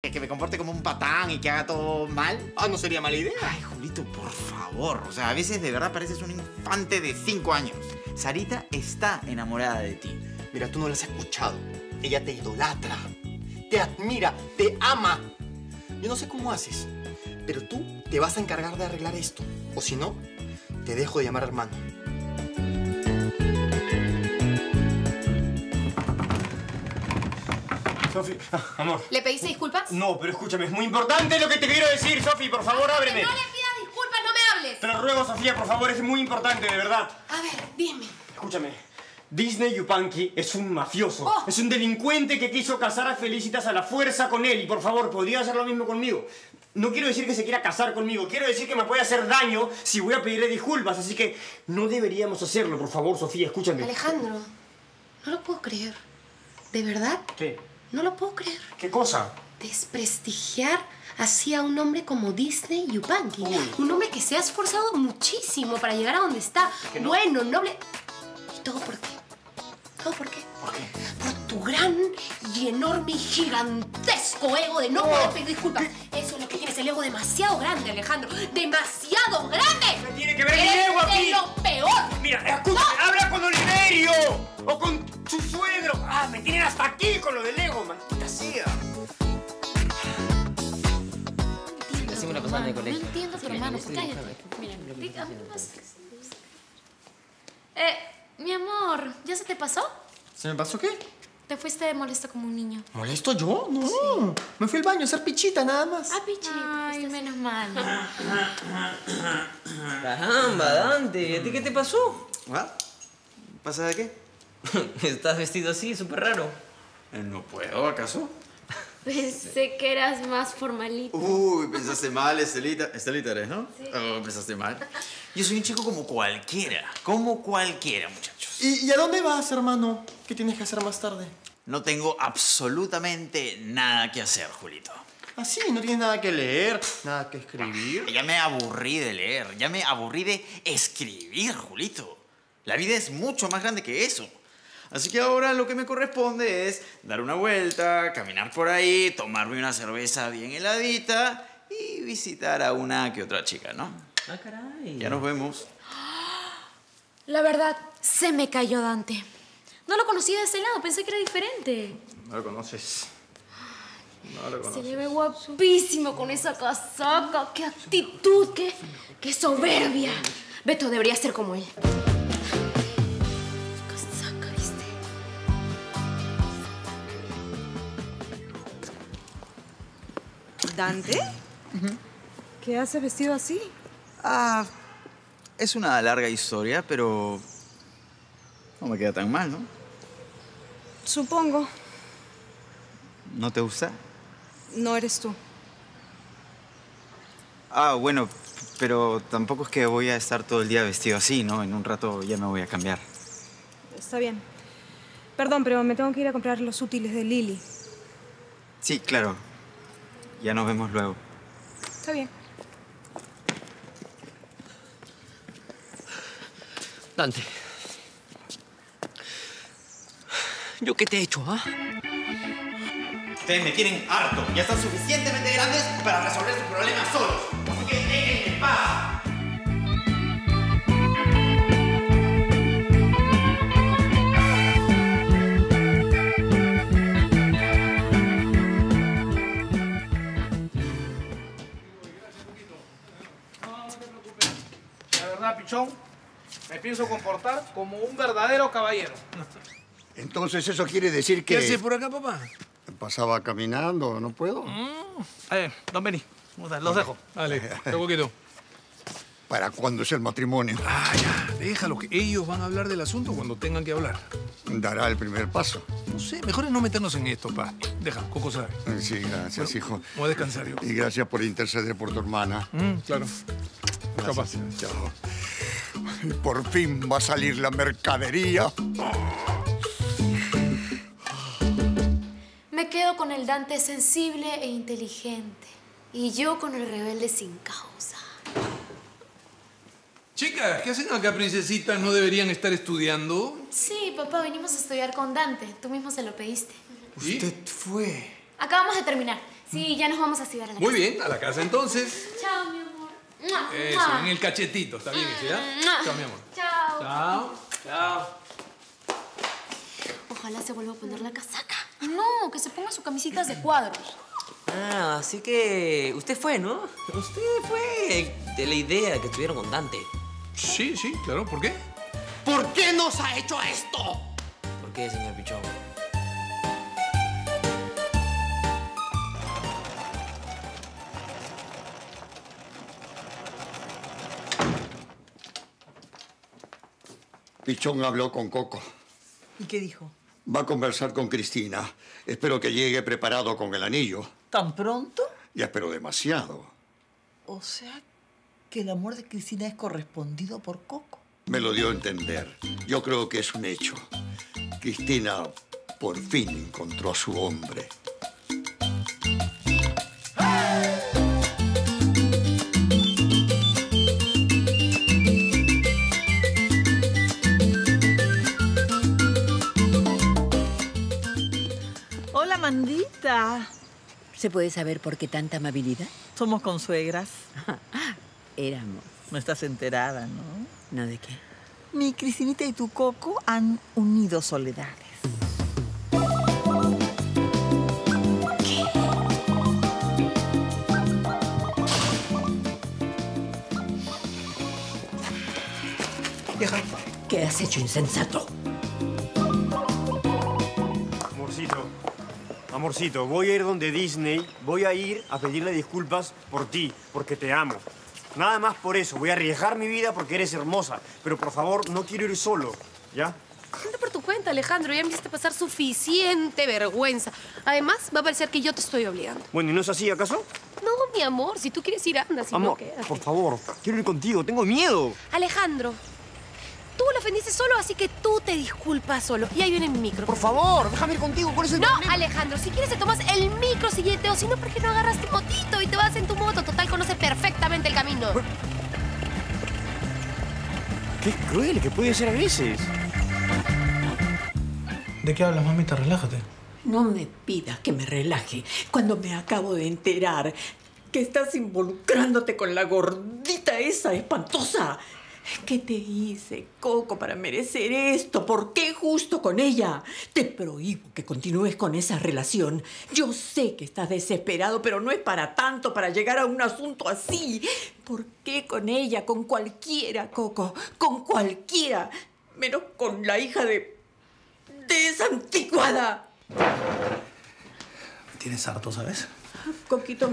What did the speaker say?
que me comporte como un patán y que haga todo mal. Ah, ¿no sería mala idea? Ay, Julito, por favor. O sea, a veces de verdad pareces un infante de 5 años. Sarita está enamorada de ti. Mira, tú no la has escuchado. Ella te idolatra, te admira, te ama. Yo no sé cómo haces, pero tú te vas a encargar de arreglar esto. O si no, te dejo de llamar hermano. Sofi, amor. ¿Le pediste disculpas? No, pero escúchame, es muy importante lo que te quiero decir, Sofi. Por favor, ábreme. No le pidas disculpas, no me hables. Te lo ruego, Sofía, por favor, es muy importante, de verdad. A ver, dime. Escúchame. Disney Yupanqui es un mafioso. Oh. Es un delincuente que quiso casar a Felicitas a la fuerza con él. Y por favor, podría hacer lo mismo conmigo. No quiero decir que se quiera casar conmigo. Quiero decir que me puede hacer daño si voy a pedirle disculpas. Así que no deberíamos hacerlo. Por favor, Sofía, escúchame. Alejandro, no lo puedo creer. ¿De verdad? ¿Qué? No lo puedo creer. ¿Qué cosa? Desprestigiar así a un hombre como Disney Yupanqui. Un hombre que se ha esforzado muchísimo para llegar a donde está. Bueno, noble. ¿Y todo por qué? ¿Todo por qué? ¿Por qué? Por tu gran y enorme y gigantesco ego de no poder pedir disculpas. Eso es lo que tienes, el ego demasiado grande, Alejandro. ¡Demasiado grande! ¿Qué tiene que ver mi ego aquí? de lo peor! Mira, escúchame, habla con Oliverio o con su suegro. Ah, me tienen hasta aquí con lo del ego, maldita sea. Hacemos una pasada de No colegio. entiendo, pero hermano, cállate. Mira, dígame más. Eh, mi amor, ¿ya se te pasó? ¿Se me pasó qué? Te fuiste molesto como un niño. ¿Molesto yo? No. Me fui al baño a hacer pichita nada más. Ah, pichito. Ay, menos mal. Caramba, Dante, ¿a ti qué te pasó? ¿Ah? ¿Pasa de qué? Estás vestido así, súper raro. Eh, No puedo, ¿acaso? Pensé que eras más formalito. Uy, pensaste mal, Estelita. Estelita eres, ¿no? Sí. Oh, pensaste mal. Yo soy un chico como cualquiera. Como cualquiera, muchachos. ¿Y, y a dónde vas, hermano? ¿Qué tienes que hacer más tarde? No tengo absolutamente nada que hacer, Julito. Así, no tienes nada que leer, nada que escribir. Ya me aburrí de leer, ya me aburrí de escribir, Julito. La vida es mucho más grande que eso. Así que ahora lo que me corresponde es dar una vuelta, caminar por ahí, tomarme una cerveza bien heladita y visitar a una que otra chica, ¿no? Ah, caray. Ya nos vemos. La verdad, se me cayó Dante. No lo conocía de ese lado, pensé que era diferente. No lo conoces. No lo Se le ve guapísimo con esa casaca. ¡Qué actitud! ¡Qué, qué soberbia! Beto debería ser como él. Casaca, ¿viste? ¿Dante? ¿Qué hace vestido así? Ah, es una larga historia, pero no me queda tan mal, ¿no? Supongo. ¿No te gusta? No eres tú. Ah, bueno, pero tampoco es que voy a estar todo el día vestido así, ¿no? En un rato ya me voy a cambiar. Está bien. Perdón, pero me tengo que ir a comprar los útiles de Lily. Sí, claro. Ya nos vemos luego. Está bien. Dante. ¿Yo qué te he hecho, ah? Ustedes me tienen harto. Ya están suficientemente grandes para resolver sus problemas solos. Así que déjenme en paz. La verdad, pichón, me pienso comportar como un verdadero caballero. Entonces eso quiere decir que... ¿Qué haces por acá, papá? Pasaba caminando, no puedo. Eh, don Beni, los dejo. Dale, te poquito. ¿Para cuándo es el matrimonio? Ah, ya, déjalo, que ellos van a hablar del asunto cuando tengan que hablar. Dará el primer paso. No sé, mejor es no meternos en esto, pa. Deja, Coco sabe. Sí, gracias, hijo. Voy a descansar yo. Y gracias por interceder por tu hermana. Mm, claro. Capaz. Chao. Por fin va a salir la mercadería. Me quedo con el Dante sensible e inteligente. Y yo con el rebelde sin causa. Chicas, ¿qué hacen acá, princesitas? ¿No deberían estar estudiando? Sí, papá, venimos a estudiar con Dante. Tú mismo se lo pediste. ¿Usted fue? Acabamos de terminar. Sí, ya nos vamos a ciudad a la Muy casa. bien, a la casa entonces. Chao, mi amor. Eso, en el cachetito, está bien eso, ¿ya? Mua. Chao, mi amor. Chao. Chao. Chao. Ojalá se vuelva a poner la casaca. No, que se ponga sus camisitas de cuadros. Ah, así que usted fue, ¿no? Usted fue de la idea que tuvieron con Dante. Sí, sí, claro. ¿Por qué? ¿Por qué nos ha hecho esto? ¿Por qué, señor Pichón? Pichón habló con Coco. ¿Y qué dijo? Va a conversar con Cristina. Espero que llegue preparado con el anillo. ¿Tan pronto? Ya espero demasiado. O sea, que el amor de Cristina es correspondido por Coco. Me lo dio a entender. Yo creo que es un hecho. Cristina por fin encontró a su hombre. ¿Se puede saber por qué tanta amabilidad? Somos consuegras. Éramos. No estás enterada, ¿no? ¿No de qué? Mi Cristinita y tu Coco han unido soledades. ¿Qué has hecho, insensato? Amorcito, voy a ir donde Disney, voy a ir a pedirle disculpas por ti, porque te amo. Nada más por eso, voy a arriesgar mi vida porque eres hermosa, pero por favor, no quiero ir solo, ¿ya? Anda por tu cuenta, Alejandro. Ya me hiciste pasar suficiente vergüenza. Además, va a parecer que yo te estoy obligando. Bueno, ¿y no es así acaso? No, mi amor. Si tú quieres ir, anda. Si no, Amor, quédate. por favor, quiero ir contigo, tengo miedo. Alejandro, tú lo ofendiste solo, así que tú te disculpas solo. Y ahí viene mi micro. Por favor, déjame ir contigo, ¿cuál es el No, problema? Alejandro, si quieres te tomas el micro siguiente o si no, ¿por qué no agarras tu motito y te vas en tu moto? Total, conoce perfectamente el camino. Qué cruel que puede ser a veces. ¿De qué hablas, mamita? Relájate. No me pidas que me relaje cuando me acabo de enterar que estás involucrándote con la gordita esa espantosa. ¿Qué te hice, Coco, para merecer esto? ¿Por qué justo con ella? Te prohíbo que continúes con esa relación. Yo sé que estás desesperado, pero no es para tanto para llegar a un asunto así. ¿Por qué con ella? Con cualquiera, Coco. Con cualquiera. Menos con la hija de... de esa anticuada. Me tienes harto, ¿sabes? Coquito,